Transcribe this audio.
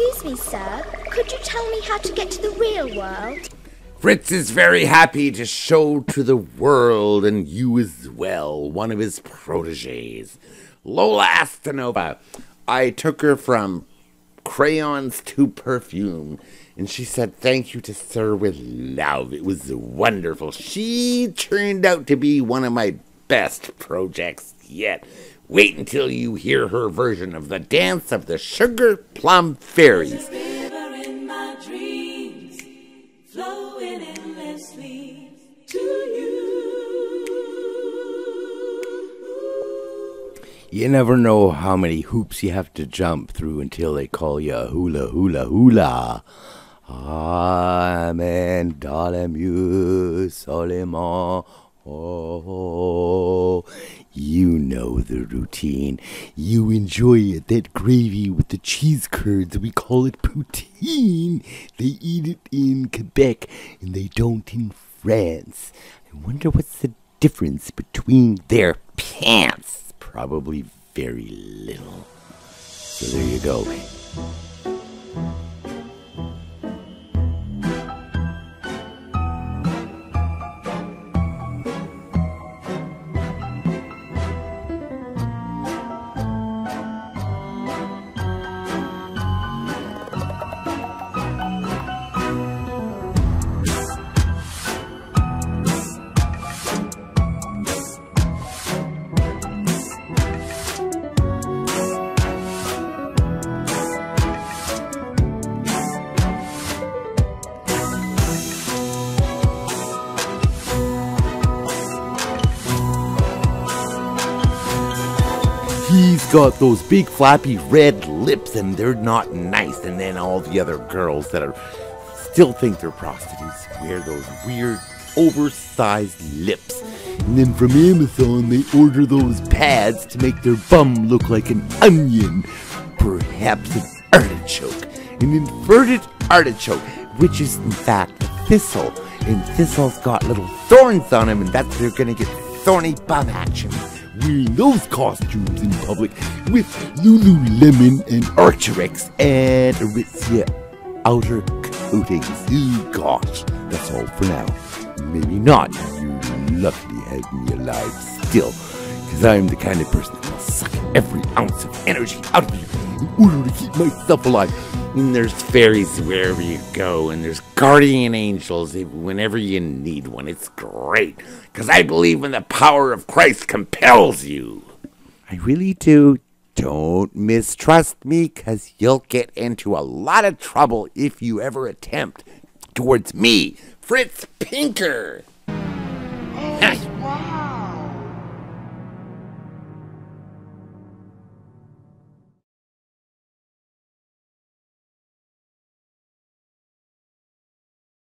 Excuse me, sir. Could you tell me how to get to the real world? Fritz is very happy to show to the world, and you as well, one of his proteges, Lola Astanova. I took her from crayons to perfume, and she said thank you to Sir with love. It was wonderful. She turned out to be one of my best projects yet. Wait until you hear her version of the Dance of the Sugar Plum Fairies. river in my dreams, flowing endlessly to you. You never know how many hoops you have to jump through until they call you hula hula hula. Amen, dalemus, soleman. Oh, you know the routine. You enjoy it, that gravy with the cheese curds. We call it poutine. They eat it in Quebec and they don't in France. I wonder what's the difference between their pants. Probably very little. So there you go. He's got those big flappy red lips and they're not nice. And then all the other girls that are still think they're prostitutes wear those weird oversized lips. And then from Amazon they order those pads to make their bum look like an onion. Perhaps an artichoke. An inverted artichoke, which is in fact a thistle. And thistle's got little thorns on them and that's they're gonna get thorny bum action wearing those costumes in public with Lululemon and Arc'teryx and Aritzia outer coatings. Ooh, gosh, that's all for now. Maybe not. You're lucky to have me alive still, because I'm the kind of person every ounce of energy out of you in order to keep myself alive. And there's fairies wherever you go, and there's guardian angels whenever you need one. It's great, because I believe in the power of Christ compels you. I really do. Don't mistrust me, because you'll get into a lot of trouble if you ever attempt towards me, Fritz Pinker.